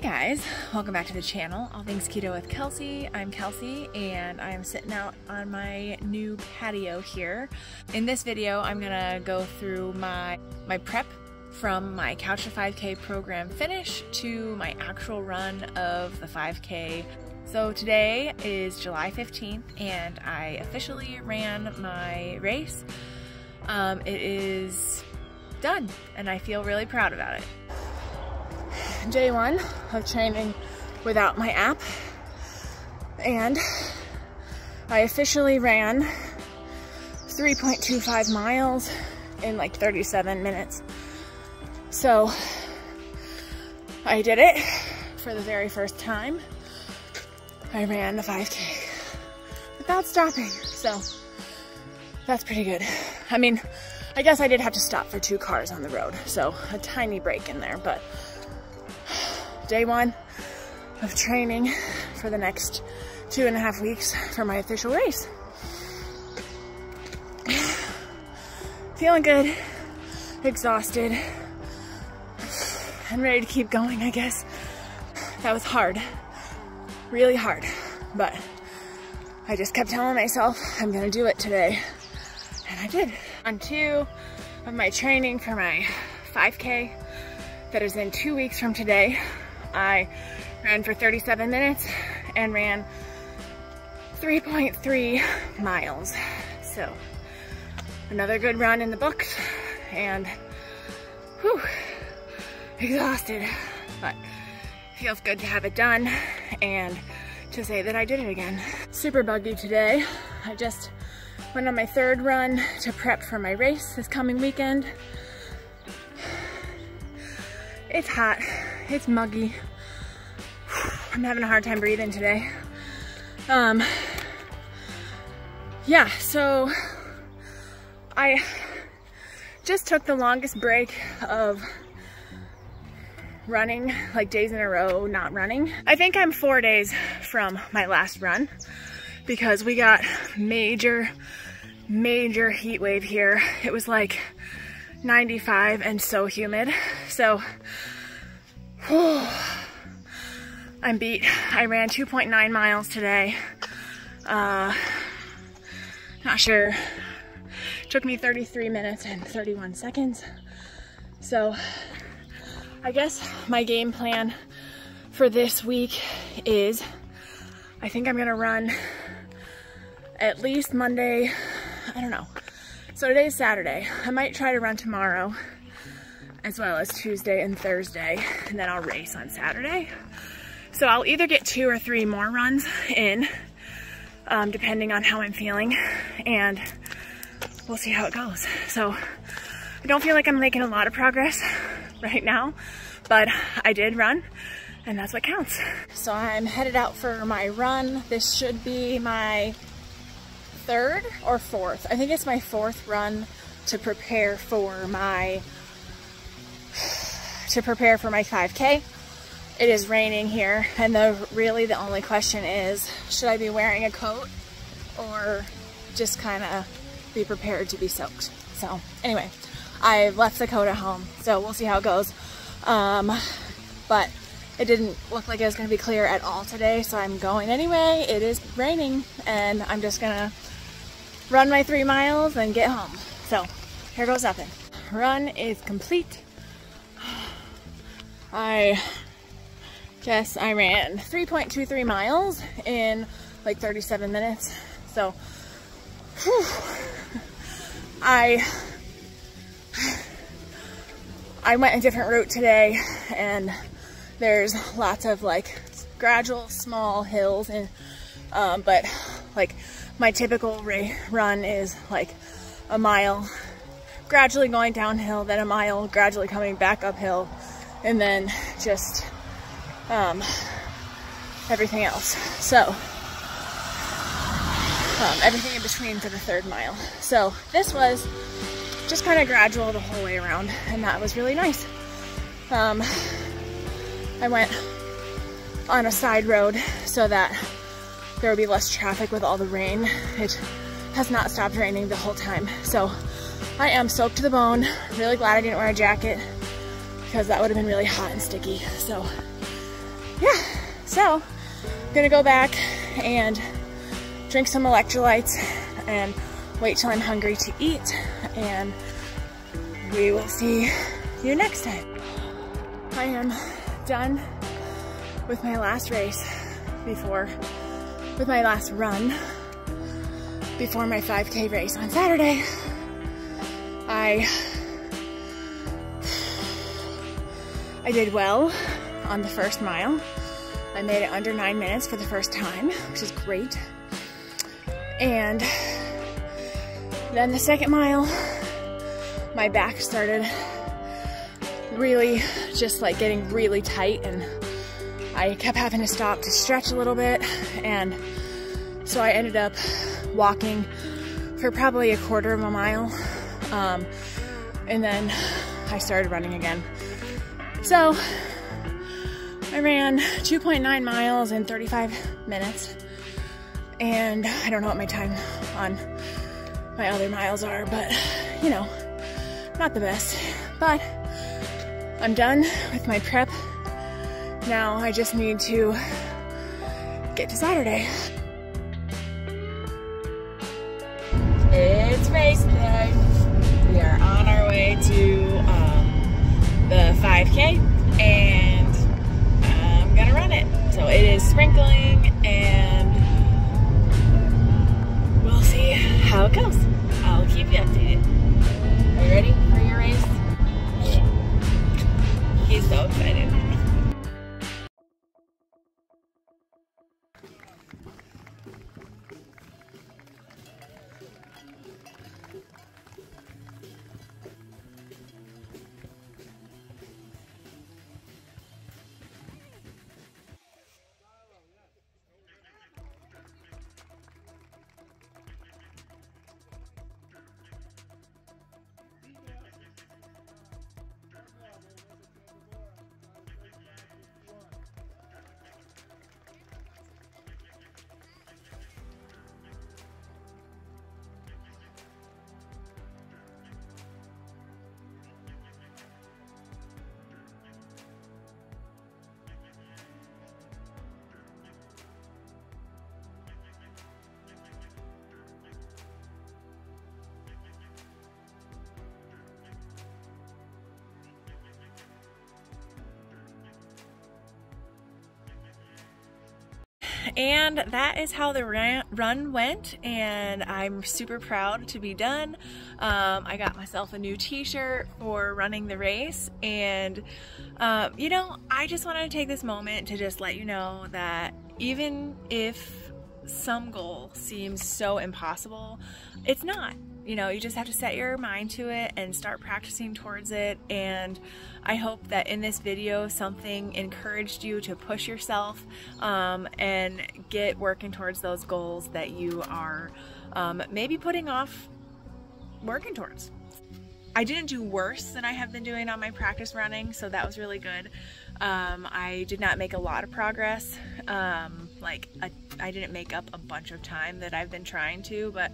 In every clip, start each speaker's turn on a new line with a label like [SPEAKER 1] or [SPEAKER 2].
[SPEAKER 1] Hey guys, welcome back to the channel, All Things Keto with Kelsey. I'm Kelsey and I'm sitting out on my new patio here. In this video, I'm gonna go through my, my prep from my Couch to 5K program finish to my actual run of the 5K. So today is July 15th and I officially ran my race. Um, it is done and I feel really proud about it day one of training without my app. And I officially ran 3.25 miles in like 37 minutes. So I did it for the very first time. I ran the 5K without stopping. So that's pretty good. I mean, I guess I did have to stop for two cars on the road. So a tiny break in there, but day one of training for the next two and a half weeks for my official race. Feeling good, exhausted, and ready to keep going, I guess. That was hard, really hard, but I just kept telling myself I'm gonna do it today, and I did. On two of my training for my 5K that is in two weeks from today, I ran for 37 minutes and ran 3.3 miles. So another good run in the books and whew, exhausted, but feels good to have it done and to say that I did it again. Super buggy today. I just went on my third run to prep for my race this coming weekend. It's hot, it's muggy. I'm having a hard time breathing today. Um, yeah, so I just took the longest break of running, like days in a row, not running. I think I'm four days from my last run because we got major, major heat wave here. It was like 95 and so humid. So, I'm beat. I ran 2.9 miles today. Uh, not sure. Took me 33 minutes and 31 seconds. So I guess my game plan for this week is I think I'm gonna run at least Monday, I don't know, so today's Saturday. I might try to run tomorrow as well as Tuesday and Thursday, and then I'll race on Saturday. So I'll either get two or three more runs in, um, depending on how I'm feeling, and we'll see how it goes. So I don't feel like I'm making a lot of progress right now, but I did run, and that's what counts. So I'm headed out for my run. This should be my third or fourth. I think it's my fourth run to prepare for my to prepare for my 5k. It is raining here and the really the only question is should I be wearing a coat or just kind of be prepared to be soaked. So anyway, I left the coat at home so we'll see how it goes. Um, but it didn't look like it was going to be clear at all today so I'm going anyway. It is raining and I'm just gonna run my three miles and get home. So here goes nothing. Run is complete. I guess I ran 3.23 miles in like 37 minutes. So whew, I I went a different route today and there's lots of like gradual small hills and um, but like my typical run is like a mile, gradually going downhill, then a mile, gradually coming back uphill, and then just um, everything else. So, um, everything in between for the third mile. So this was just kind of gradual the whole way around, and that was really nice. Um, I went on a side road so that there would be less traffic with all the rain. It has not stopped raining the whole time. So I am soaked to the bone. Really glad I didn't wear a jacket because that would have been really hot and sticky. So yeah, so I'm gonna go back and drink some electrolytes and wait till I'm hungry to eat and we will see you next time. I am done with my last race before, with my last run before my 5K race on Saturday. I, I did well on the first mile. I made it under nine minutes for the first time, which is great. And then the second mile, my back started really just like getting really tight and I kept having to stop to stretch a little bit and so I ended up walking for probably a quarter of a mile um, and then I started running again. So I ran 2.9 miles in 35 minutes and I don't know what my time on my other miles are, but you know, not the best. But I'm done with my prep. Now I just need to get to Saturday.
[SPEAKER 2] It's race day. We are on our way to um, the 5K and that is how the run went and I'm super proud to be done. Um, I got myself a new t-shirt for running the race and uh, you know I just wanted to take this moment to just let you know that even if some goal seems so impossible, it's not you know, you just have to set your mind to it and start practicing towards it. And I hope that in this video, something encouraged you to push yourself um, and get working towards those goals that you are um, maybe putting off working towards. I didn't do worse than I have been doing on my practice running, so that was really good. Um, I did not make a lot of progress. Um, like, I didn't make up a bunch of time that I've been trying to, but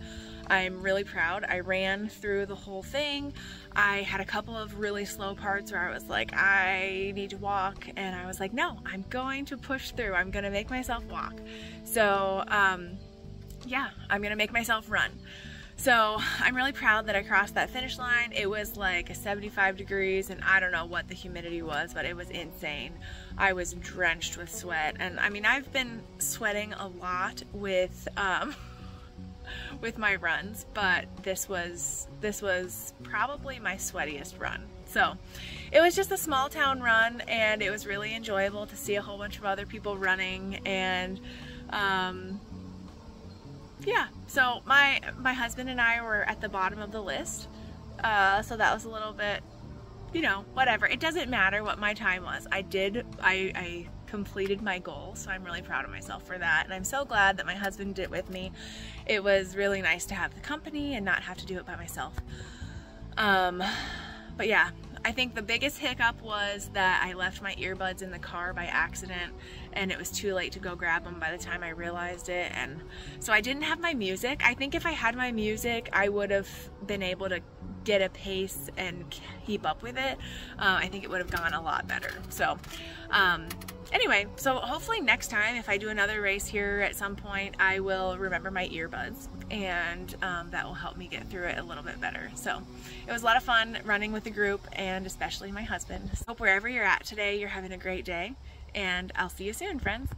[SPEAKER 2] I'm really proud. I ran through the whole thing. I had a couple of really slow parts where I was like, I need to walk. And I was like, no, I'm going to push through. I'm going to make myself walk. So, um, yeah, I'm going to make myself run. So I'm really proud that I crossed that finish line. It was like 75 degrees and I don't know what the humidity was, but it was insane. I was drenched with sweat. And I mean, I've been sweating a lot with, um, with my runs, but this was this was probably my sweatiest run. So it was just a small town run and it was really enjoyable to see a whole bunch of other people running and um, yeah, so my my husband and I were at the bottom of the list. Uh, so that was a little bit, you know, whatever. It doesn't matter what my time was. I did, I, I completed my goal, so I'm really proud of myself for that. And I'm so glad that my husband did it with me. It was really nice to have the company and not have to do it by myself. Um, but yeah, I think the biggest hiccup was that I left my earbuds in the car by accident and it was too late to go grab them by the time I realized it and so I didn't have my music. I think if I had my music I would have been able to get a pace and keep up with it, uh, I think it would have gone a lot better. So um, anyway, so hopefully next time if I do another race here at some point, I will remember my earbuds and um, that will help me get through it a little bit better. So it was a lot of fun running with the group and especially my husband. Hope wherever you're at today, you're having a great day and I'll see you soon, friends.